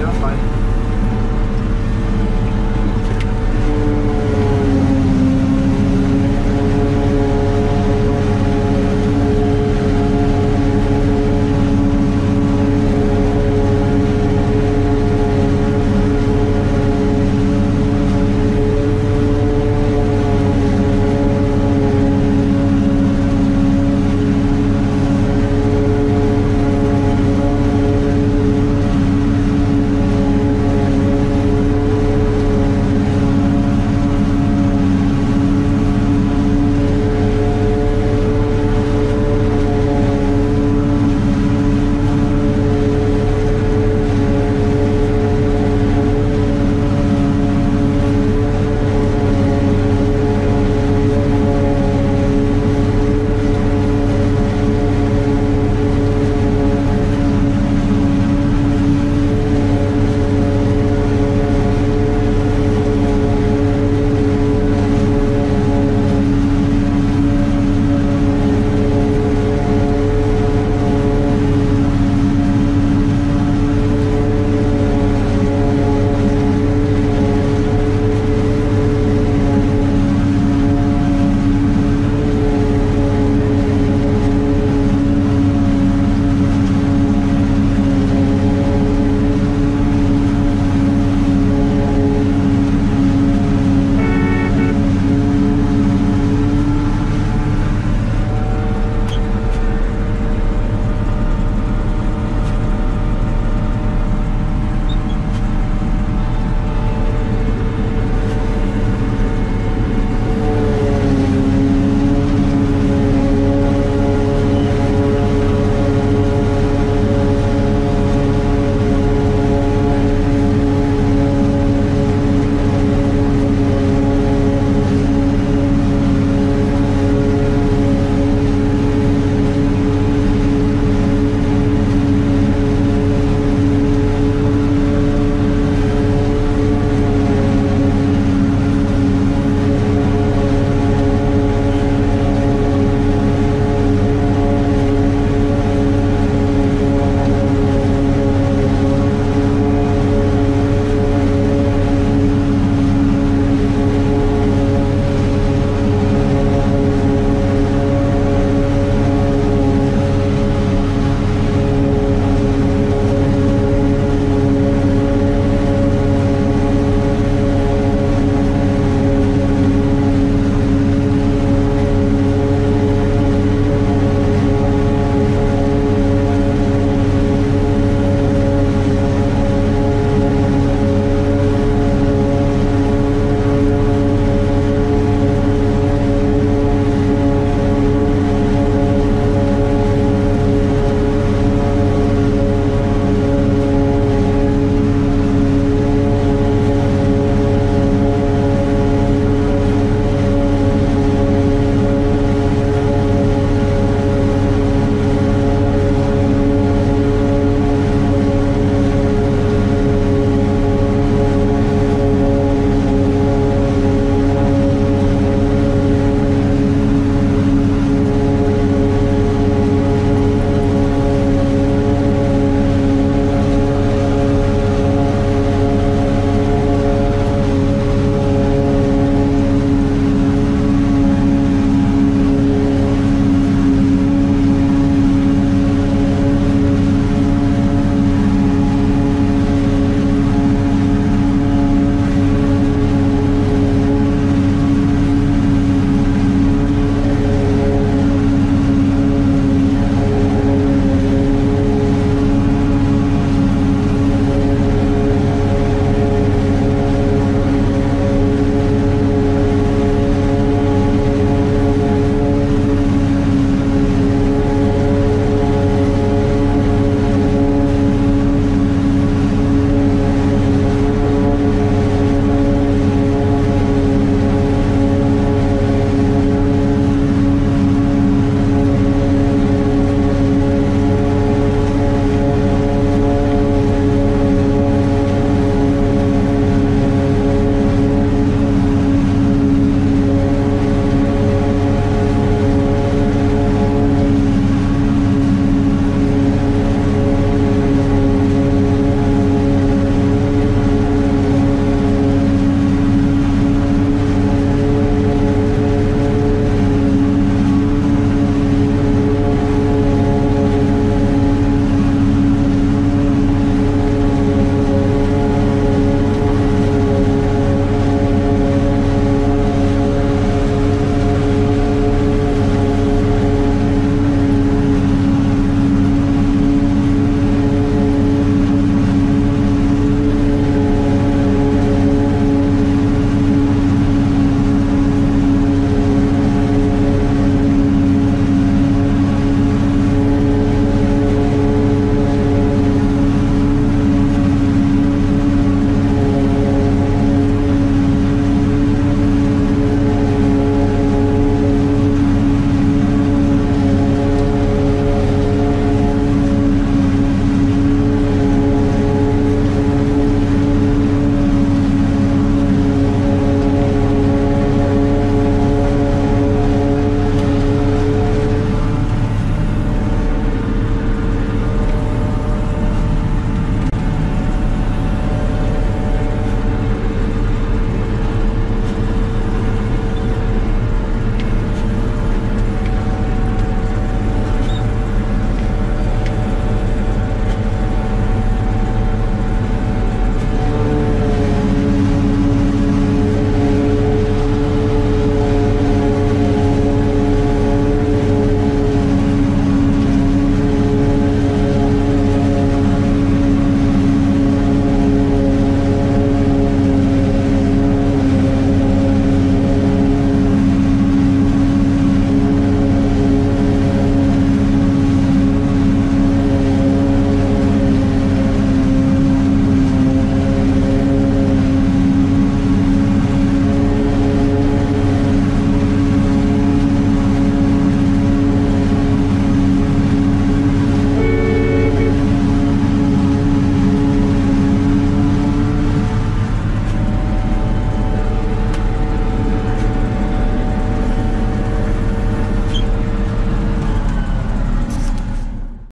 Ja, fein.